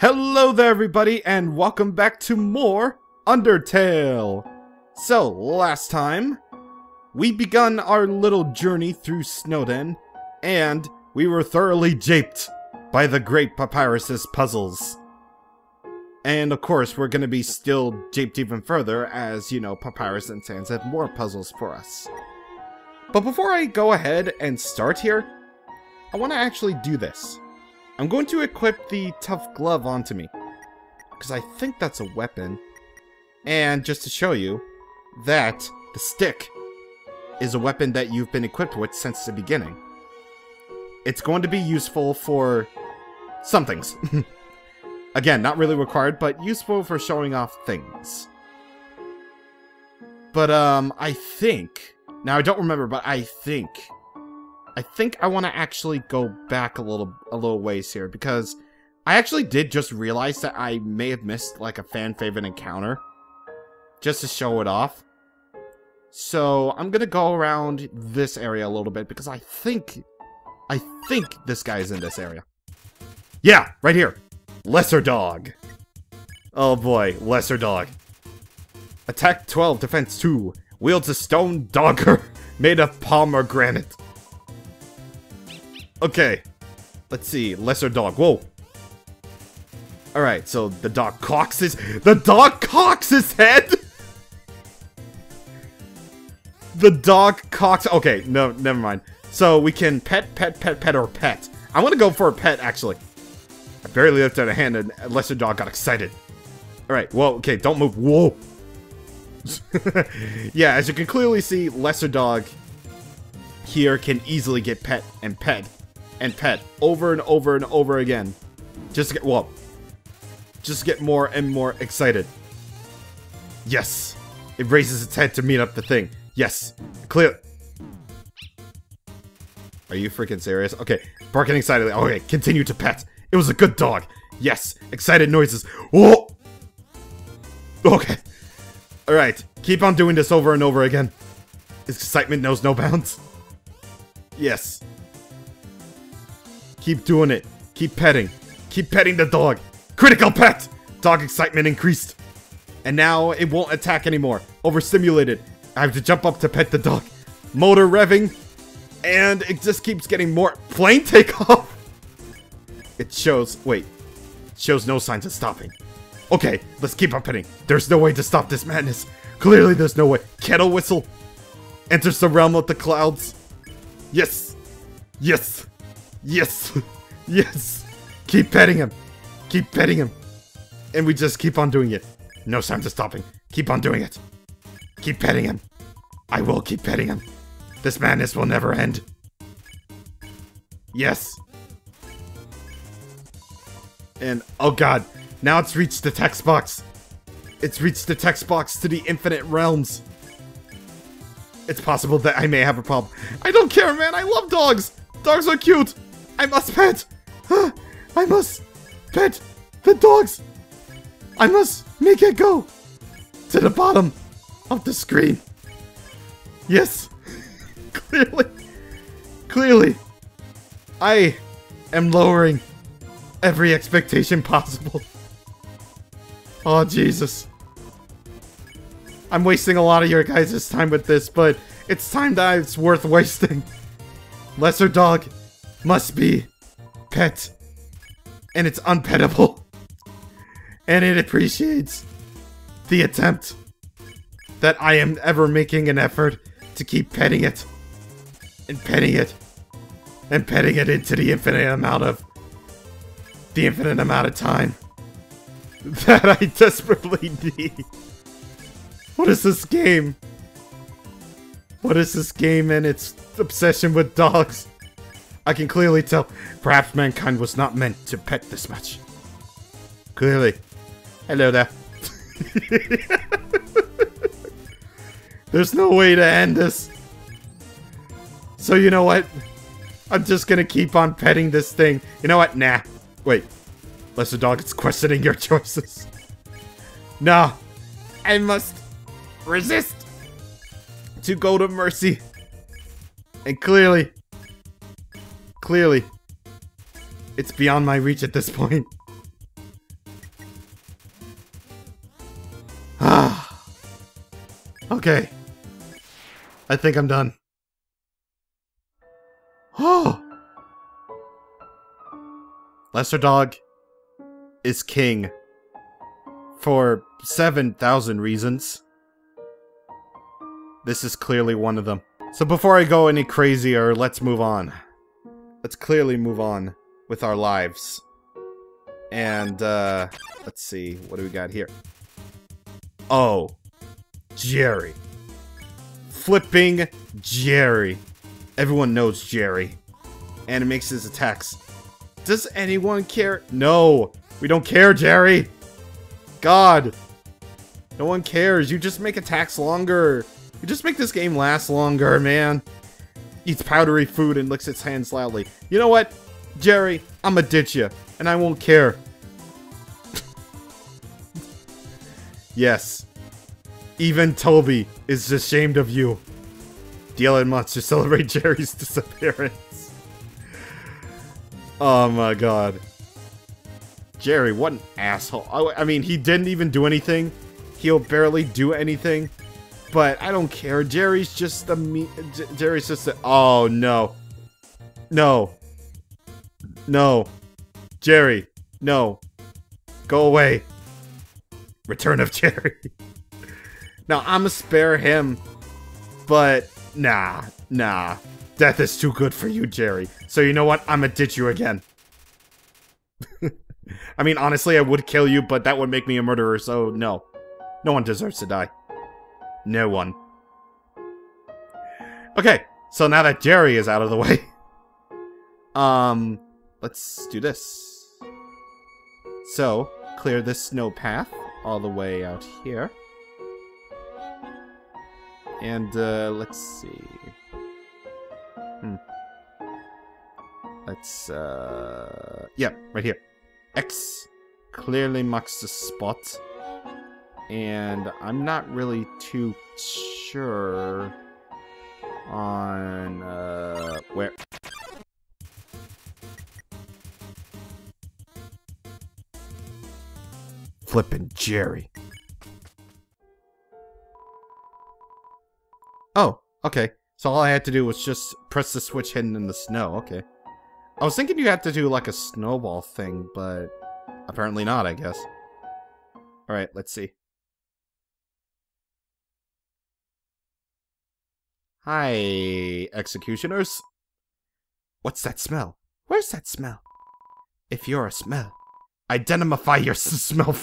Hello there everybody and welcome back to more Undertale! So, last time, we begun our little journey through Snowdin, and we were thoroughly japed by the great Papyrus's puzzles. And of course, we're gonna be still japed even further as, you know, Papyrus and Sans have more puzzles for us. But before I go ahead and start here, I want to actually do this. I'm going to equip the tough glove onto me. Because I think that's a weapon. And just to show you, that the stick is a weapon that you've been equipped with since the beginning. It's going to be useful for some things. Again, not really required, but useful for showing off things. But, um, I think... Now, I don't remember, but I think I think I want to actually go back a little a little ways here because I actually did just realize that I may have missed like a fan favorite encounter just to show it off. So I'm gonna go around this area a little bit because I think I think this guy is in this area. Yeah, right here. Lesser Dog. Oh boy, Lesser Dog. Attack 12, Defense 2. Wields a stone dogger made of pomegranate. Okay. Let's see. Lesser dog. Whoa. Alright, so the dog cocks his- The dog cocks his head?! The dog cocks- Okay, no, never mind. So we can pet, pet, pet, pet, or pet. I want to go for a pet, actually. I barely lifted a hand and Lesser Dog got excited. Alright, well, okay, don't move. Whoa! yeah, as you can clearly see, Lesser Dog here can easily get pet and pet and pet over and over and over again. Just to get, well, just get more and more excited. Yes. It raises its head to meet up the thing. Yes. Clear. Are you freaking serious? Okay. Barking excitedly. Okay, continue to pet. It was a good dog. Yes. Excited noises. Whoa! Okay. Alright. Keep on doing this over and over again. Excitement knows no bounds. Yes. Keep doing it. Keep petting. Keep petting the dog. Critical pet! Dog excitement increased. And now it won't attack anymore. Overstimulated. I have to jump up to pet the dog. Motor revving. And it just keeps getting more. Plane takeoff! It shows. Wait. It shows no signs of stopping. Okay, let's keep on petting. There's no way to stop this madness. Clearly, there's no way. Kettle whistle enters the realm of the clouds. Yes. Yes. Yes! yes! Keep petting him! Keep petting him! And we just keep on doing it. No signs of stopping. Keep on doing it. Keep petting him. I will keep petting him. This madness will never end. Yes. And, oh god, now it's reached the text box. It's reached the text box to the infinite realms. It's possible that I may have a problem. I don't care, man. I love dogs. Dogs are cute. I must pet! I must pet the dogs! I must make it go to the bottom of the screen. Yes, clearly, clearly, I am lowering every expectation possible. Oh, Jesus. I'm wasting a lot of your guys' time with this, but it's time that it's worth wasting. Lesser dog, must be pet. And it's unpettable. And it appreciates the attempt that I am ever making an effort to keep petting it. And petting it. And petting it into the infinite amount of... The infinite amount of time. That I desperately need. What is this game? What is this game and its obsession with dogs? I can clearly tell. Perhaps mankind was not meant to pet this much. Clearly. Hello there. There's no way to end this. So you know what? I'm just gonna keep on petting this thing. You know what? Nah. Wait. Lesser Dog is questioning your choices. Nah. I must resist to go to mercy. And clearly, clearly. It's beyond my reach at this point. Ah. okay. I think I'm done. Oh! Lesser Dog is king. For 7,000 reasons. This is clearly one of them. So before I go any crazier, let's move on. Let's clearly move on with our lives. And, uh, let's see, what do we got here? Oh, Jerry. Flipping Jerry. Everyone knows Jerry. And it makes his attacks. Does anyone care? No, we don't care, Jerry. God. No one cares. You just make attacks longer. You just make this game last longer, man. Eats powdery food and licks its hands loudly. You know what? Jerry, I'ma ditch you, and I won't care. yes. Even Toby is ashamed of you. DLN months to celebrate Jerry's disappearance. Oh my god. Jerry, what an asshole. I, I mean, he didn't even do anything. He'll barely do anything. But I don't care. Jerry's just the me. Jerry's just a. Oh no. No. No. Jerry. No. Go away. Return of Jerry. now I'ma spare him, but nah, nah. Death is too good for you, Jerry. So you know what? I'ma ditch you again. I mean, honestly, I would kill you, but that would make me a murderer, so no. No one deserves to die. No one. Okay, so now that Jerry is out of the way, um, let's do this. So, clear this snow path all the way out here. And, uh, let's see. Hmm. Let's, uh, yeah, right here. X clearly marks the spot and I'm not really too sure on uh, where. Flippin' Jerry. Oh, okay. So all I had to do was just press the switch hidden in the snow. Okay. I was thinking you had to do like a snowball thing, but apparently not, I guess. Alright, let's see. Hi, executioners. What's that smell? Where's that smell? If you're a smell, identify your smell.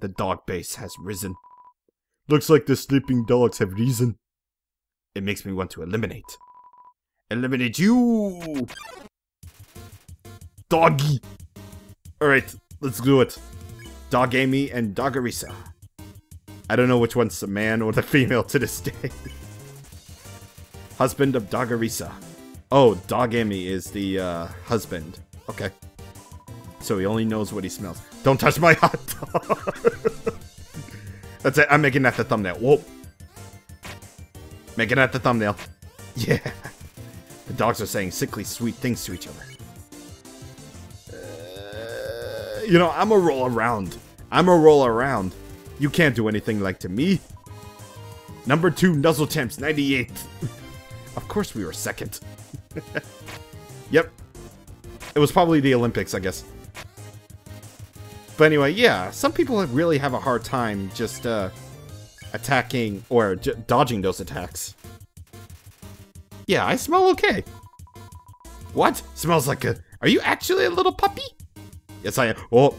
the dog base has risen. Looks like the sleeping dogs have risen. It makes me want to eliminate. Eliminate you! Doggy! Alright, let's do it. Dogamy and Dogaressa. I don't know which one's the man or the female to this day. husband of Dogaressa. Oh, Dogamy is the uh, husband. Okay. So he only knows what he smells. Don't touch my hot dog. That's it. I'm making that the thumbnail. Whoa. Making that the thumbnail. Yeah. The dogs are saying sickly sweet things to each other. Uh, you know, I'm a roll around. I'm a roll around. You can't do anything like to me. Number two, Nuzzle Temps, 98. of course we were second. yep. It was probably the Olympics, I guess. But anyway, yeah, some people really have a hard time just uh, attacking or dodging those attacks. Yeah, I smell okay. What? Smells like a... Are you actually a little puppy? Yes, I am. Oh.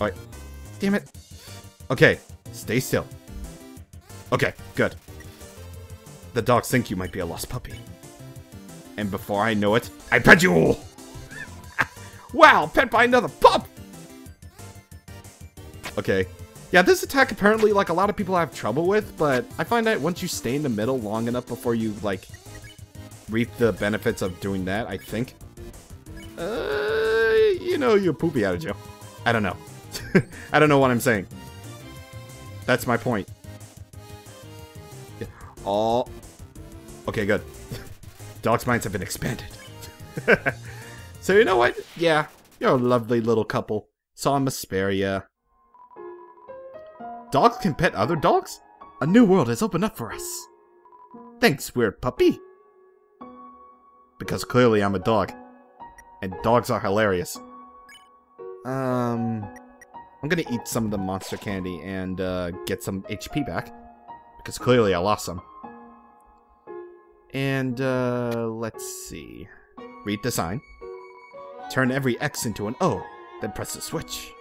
Alright. Damn it. Okay, stay still. Okay, good. The dogs think you might be a lost puppy. And before I know it, I pet you! wow, pet by another pup! Okay. Yeah, this attack apparently, like, a lot of people have trouble with, but I find that once you stay in the middle long enough before you, like, reap the benefits of doing that, I think. Uh, you know, you're poopy out of jail. I don't know. I don't know what I'm saying. That's my point. Oh. Okay, good. Dog's minds have been expanded. so you know what? Yeah, you're a lovely little couple. Spare ya. Dogs can pet other dogs? A new world has opened up for us. Thanks, weird puppy. Because clearly I'm a dog. And dogs are hilarious. Um, I'm gonna eat some of the monster candy and uh, get some HP back. Because clearly I lost some. And uh, let's see. Read the sign. Turn every X into an O, then press the switch.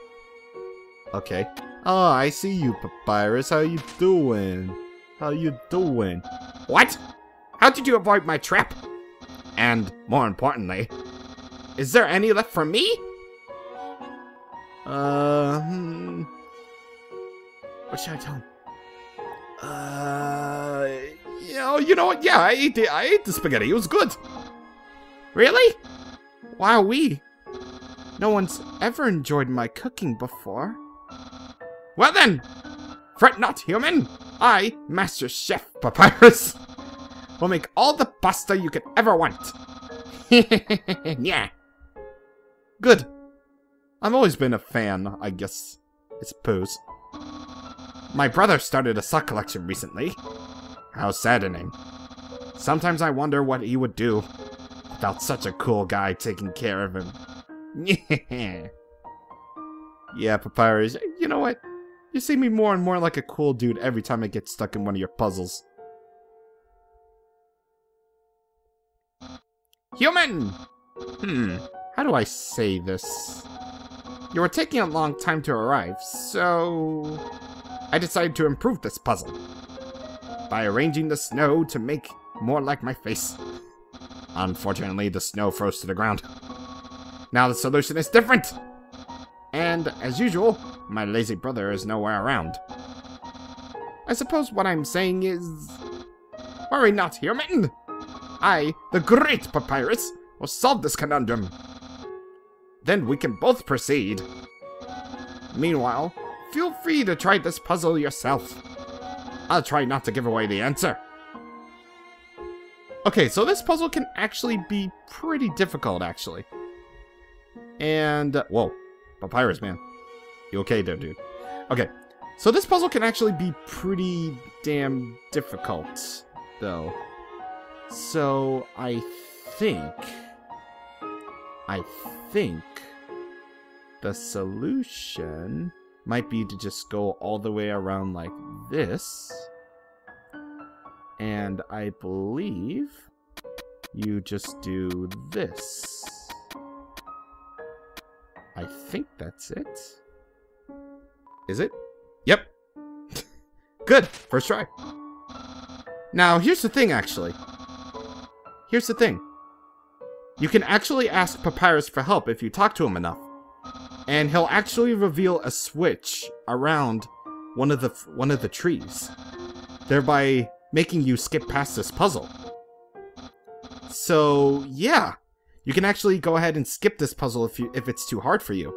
Okay. Oh, I see you, Papyrus. How you doing? How you doing? What? How did you avoid my trap? And, more importantly, is there any left for me? Uh, hmm. What should I tell him? Uh, you know, you know what? Yeah, I ate the, I ate the spaghetti. It was good. Really? Wow, we. No one's ever enjoyed my cooking before. Well then, fret not, human. I, Master Chef Papyrus, will make all the pasta you could ever want. yeah. Good. I've always been a fan, I guess. I suppose. My brother started a sock collection recently. How saddening. Sometimes I wonder what he would do without such a cool guy taking care of him. Yeah. Yeah, Papyrus. You know what? You see me more and more like a cool dude every time I get stuck in one of your puzzles. Human! Hmm, how do I say this? You were taking a long time to arrive, so... I decided to improve this puzzle. By arranging the snow to make more like my face. Unfortunately, the snow froze to the ground. Now the solution is different! And, as usual, my lazy brother is nowhere around. I suppose what I'm saying is... Worry not, human! I, the great Papyrus, will solve this conundrum. Then we can both proceed. Meanwhile, feel free to try this puzzle yourself. I'll try not to give away the answer. Okay, so this puzzle can actually be pretty difficult, actually. And, uh, whoa, Papyrus, man. You okay there, dude? Okay, so this puzzle can actually be pretty damn difficult, though. So, I think... I think... The solution might be to just go all the way around like this. And I believe you just do this. I think that's it. Is it? Yep. Good. First try. Now, here's the thing, actually. Here's the thing. You can actually ask Papyrus for help if you talk to him enough. And he'll actually reveal a switch around one of the one of the trees, thereby making you skip past this puzzle. So, yeah. You can actually go ahead and skip this puzzle if you if it's too hard for you.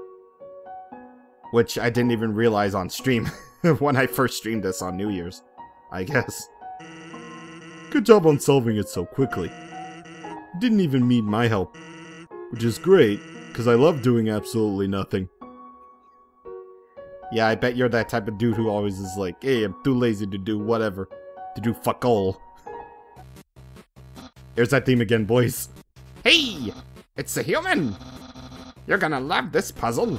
Which I didn't even realize on stream when I first streamed this on New Year's, I guess. Good job on solving it so quickly. Didn't even need my help. Which is great, because I love doing absolutely nothing. Yeah, I bet you're that type of dude who always is like, hey, I'm too lazy to do whatever. To do fuck all. Here's that theme again, boys. Hey! It's a human! You're gonna love this puzzle.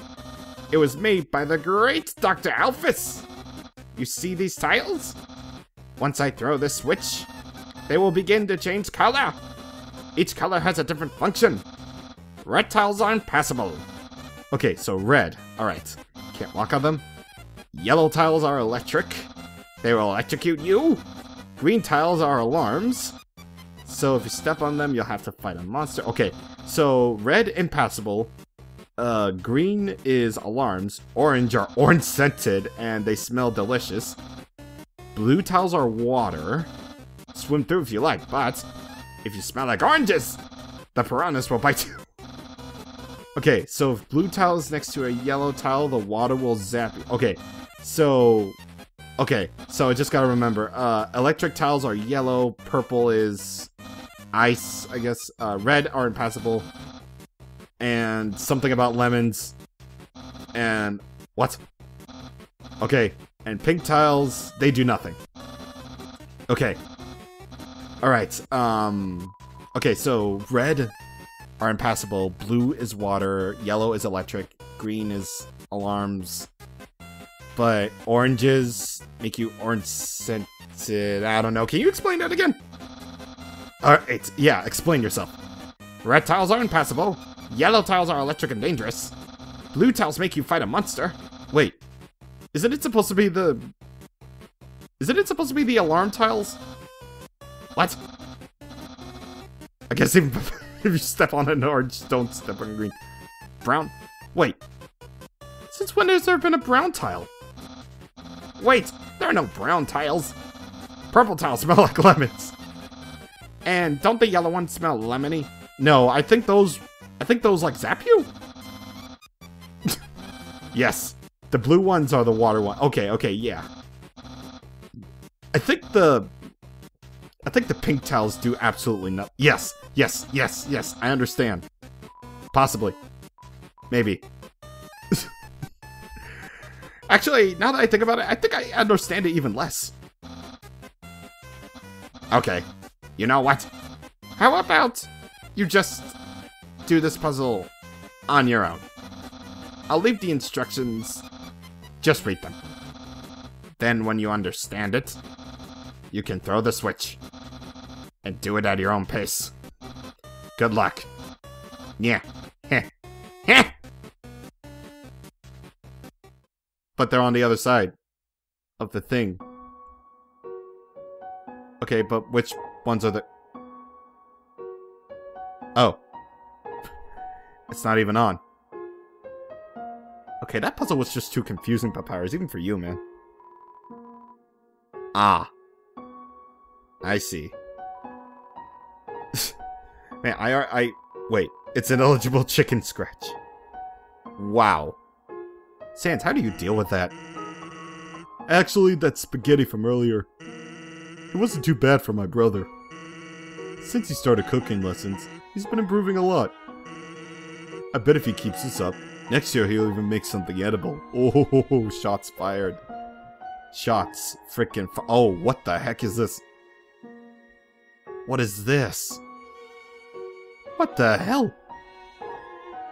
It was made by the great Dr. Alphys. You see these tiles? Once I throw this switch, they will begin to change color. Each color has a different function. Red tiles are impassable. Okay, so red. Alright. Can't walk on them. Yellow tiles are electric. They will electrocute you. Green tiles are alarms. So if you step on them, you'll have to fight a monster. Okay, so red, impassable. Uh, green is alarms. Orange are orange scented, and they smell delicious. Blue tiles are water. Swim through if you like, but if you smell like oranges, the piranhas will bite you. okay, so if blue tile is next to a yellow tile, the water will zap you. Okay, so... Okay, so I just gotta remember, uh, electric tiles are yellow, purple is ice, I guess, uh, red are impassable, and something about lemons, and... What? Okay, And pink tiles, they do nothing. Okay. Alright, um... Okay, so red are impassable, blue is water, yellow is electric, green is alarms, but oranges make you orange scented. I don't know. Can you explain that again? Alright, yeah, explain yourself. Red tiles are impassable, yellow tiles are electric and dangerous, blue tiles make you fight a monster. Wait, isn't it supposed to be the... Isn't it supposed to be the alarm tiles? What? I guess even if you step on an orange, don't step on green. Brown? Wait. Since when has there been a brown tile? Wait, there are no brown tiles. Purple tiles smell like lemons. And don't the yellow ones smell lemony? No, I think those... I think those, like, zap you? yes. The blue ones are the water one. Okay, okay, yeah. I think the... I think the pink tiles do absolutely nothing. Yes, yes, yes, yes, I understand. Possibly. Maybe. Actually, now that I think about it, I think I understand it even less. Okay. You know what? How about you just do this puzzle on your own? I'll leave the instructions. Just read them. Then when you understand it, you can throw the switch. And do it at your own pace. Good luck. Yeah. But they're on the other side of the thing. Okay, but which ones are the... Oh. It's not even on. Okay, that puzzle was just too confusing, Papyrus, even for you, man. Ah. I see. man, I, I... Wait, it's an eligible chicken scratch. Wow. Sans, how do you deal with that? Actually, that spaghetti from earlier. It wasn't too bad for my brother. Since he started cooking lessons, he's been improving a lot. I bet if he keeps this up, next year he'll even make something edible. Oh, shots fired. Shots freaking Oh, what the heck is this? What is this? What the hell?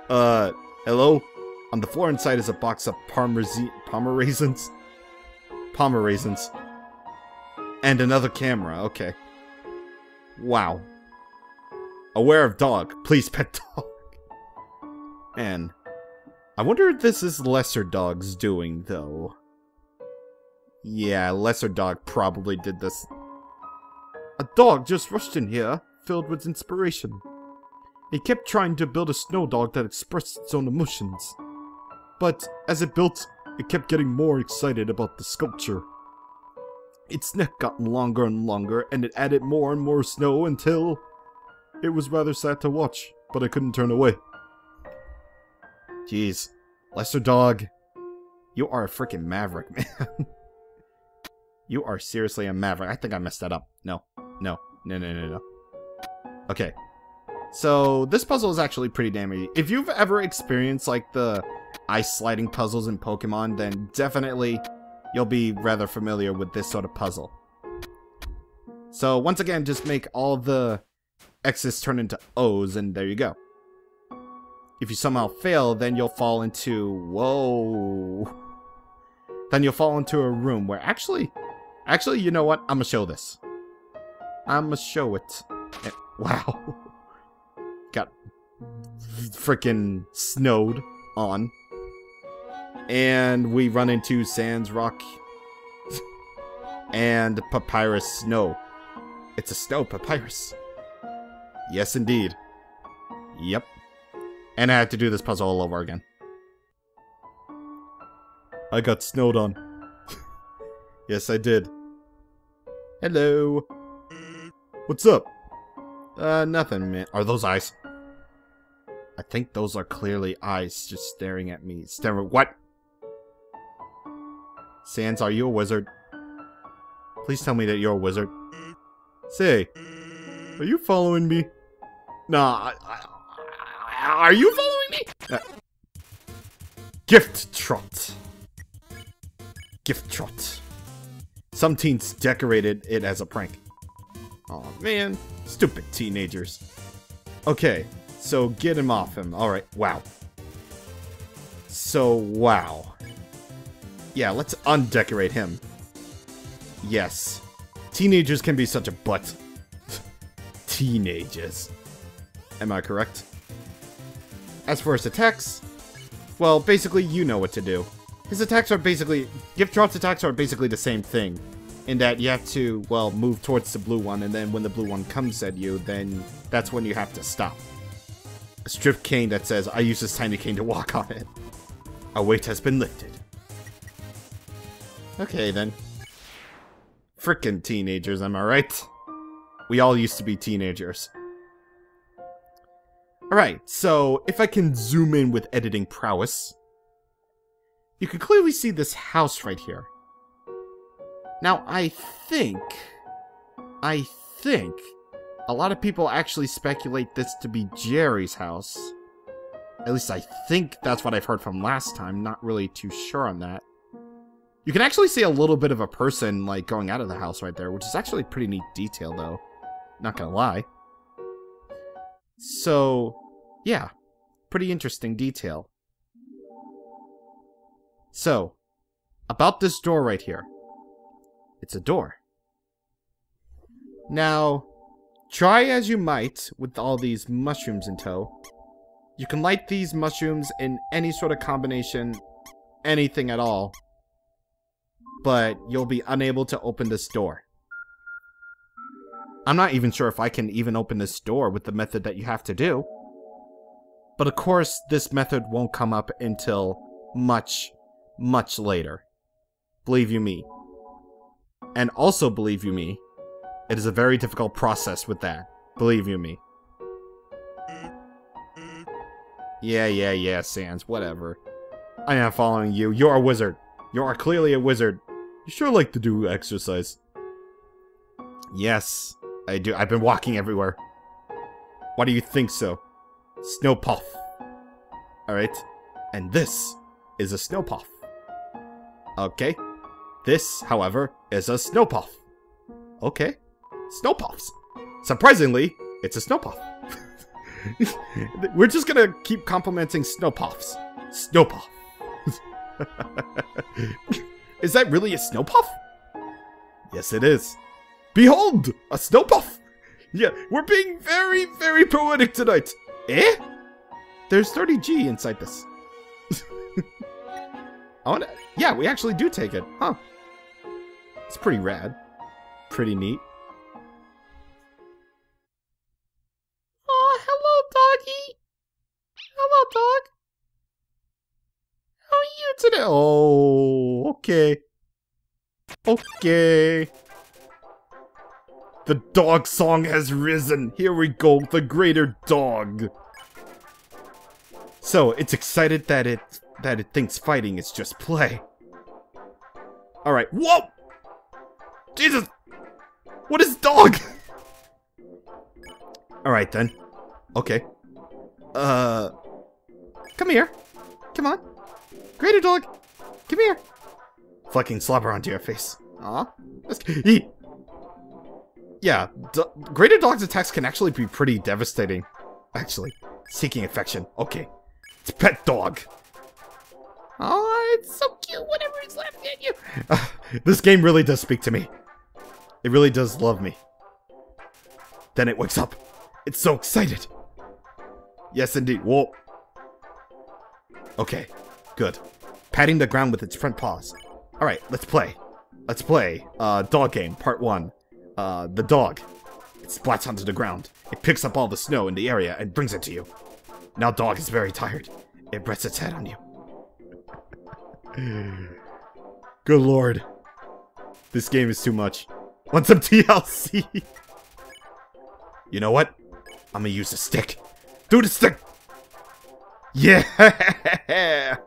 Uh, hello? On the floor inside is a box of parmesan Palmer raisins? Palmer raisins. And another camera, okay. Wow. Aware of dog. Please pet dog. And I wonder if this is Lesser Dog's doing, though. Yeah, Lesser Dog probably did this. A dog just rushed in here, filled with inspiration. He kept trying to build a snow dog that expressed its own emotions. But as it built, it kept getting more excited about the sculpture. Its neck got longer and longer, and it added more and more snow until... It was rather sad to watch, but I couldn't turn away. Jeez. Lesser Dog, you are a freaking maverick, man. you are seriously a maverick. I think I messed that up. No. No. No, no, no, no. Okay. So, this puzzle is actually pretty damn easy. If you've ever experienced, like, the ice sliding puzzles in Pokemon, then definitely you'll be rather familiar with this sort of puzzle. So once again, just make all the X's turn into O's, and there you go. If you somehow fail, then you'll fall into... Whoa. Then you'll fall into a room where actually... Actually, you know what? I'm gonna show this. I'm gonna show it. And, wow. Got freaking snowed on and we run into Sans Rock and Papyrus Snow. It's a snow papyrus. Yes, indeed. Yep. And I had to do this puzzle all over again. I got snowed on. yes, I did. Hello. What's up? Uh, nothing, man. Are those eyes? I think those are clearly eyes just staring at me. Staring. What? Sans, are you a wizard? Please tell me that you're a wizard. Say, are you following me? Nah, I, I, are you following me? Uh, Gyftrot. gift trot. Some teens decorated it as a prank. Oh man, stupid teenagers. Okay, so get him off him. Alright, wow. So, wow. Yeah, let's undecorate him. Yes. Teenagers can be such a butt. Teenagers. Am I correct? As for his attacks, well, basically you know what to do. His attacks are basically... Gyftrot's attacks are basically the same thing. In that you have to, well, move towards the blue one, and then when the blue one comes at you, then that's when you have to stop. A strip cane that says, I use this tiny cane to walk on it. A weight has been lifted. Okay, then. Frickin' teenagers, am I right? We all used to be teenagers. Alright, so if I can zoom in with editing prowess, you can clearly see this house right here. Now, I think... I think... A lot of people actually speculate this to be Jerry's house. At least I think that's what I've heard from last time, not really too sure on that. You can actually see a little bit of a person, like, going out of the house right there, which is actually pretty neat detail, though. Not gonna lie. So, yeah. Pretty interesting detail. So, about this door right here. It's a door. Now, try as you might with all these mushrooms in tow. You can light these mushrooms in any sort of combination, anything at all. But you'll be unable to open this door. I'm not even sure if I can even open this door with the method that you have to do. But of course, this method won't come up until much, much later. Believe you me. And also, believe you me, it is a very difficult process with that. Believe you me. Yeah, yeah, yeah, Sans, whatever. I am following you. You're a wizard. You are clearly a wizard. You sure like to do exercise. Yes, I do. I've been walking everywhere. Why do you think so? Snow puff. Alright. And this is a snow puff. Okay. This, however, is a snow puff. Okay. Snow puffs. Surprisingly, it's a snow puff. We're just gonna keep complimenting snow puffs. Snow puff. is that really a snow puff? Yes, it is. Behold! A snow puff! Yeah, we're being very, very poetic tonight. Eh? There's 30G inside this. I wanna... Yeah, we actually do take it. Huh. It's pretty rad. Pretty neat. Oh, hello, doggy. Hello, dog. How are you today? Oh, okay. Okay. The dog song has risen. Here we go, the greater dog. So, it's excited that it that it thinks fighting is just play. Alright, whoa! Jesus! What is dog? Alright then. Okay. Uh... Come here. Come on. Greater dog! Come here! Fucking slobber onto your face. Aw. Yeah, greater dog's attacks can actually be pretty devastating. Actually, seeking affection. Okay. It's pet dog. Oh, it's so cute whenever it's laughing at you. This game really does speak to me. It really does love me. Then it wakes up. It's so excited. Yes, indeed. Whoa. Okay, good. Patting the ground with its front paws. Alright, let's play. Let's play. Uh, dog game, part one. Uh, the dog. It splats onto the ground. It picks up all the snow in the area and brings it to you. Now dog is very tired. It rests its head on you. Good lord. This game is too much. Want some TLC? you know what? I'm gonna use a stick. Do the stick! Yeah!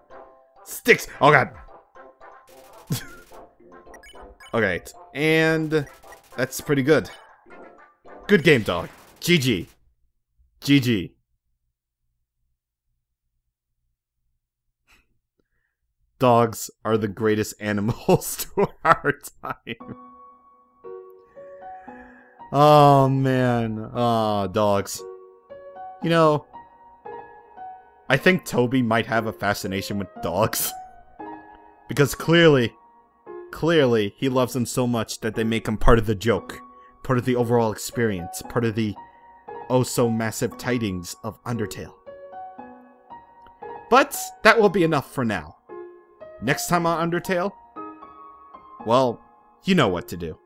Sticks! Oh god. okay, and that's pretty good. Good game, dog. GG. GG. Dogs are the greatest animals to our time. Oh man. Oh, dogs. You know, I think Toby might have a fascination with dogs. because clearly, clearly, he loves them so much that they make him part of the joke, part of the overall experience, part of the oh so massive tidings of Undertale. But that will be enough for now. Next time on Undertale, well, you know what to do.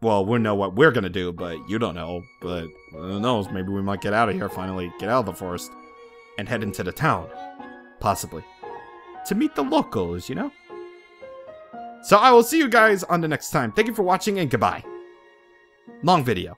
Well, we know what we're gonna do, but you don't know. But who knows? Maybe we might get out of here finally, get out of the forest, and head into the town. Possibly. To meet the locals, you know? So I will see you guys on the next time. Thank you for watching and goodbye. Long video.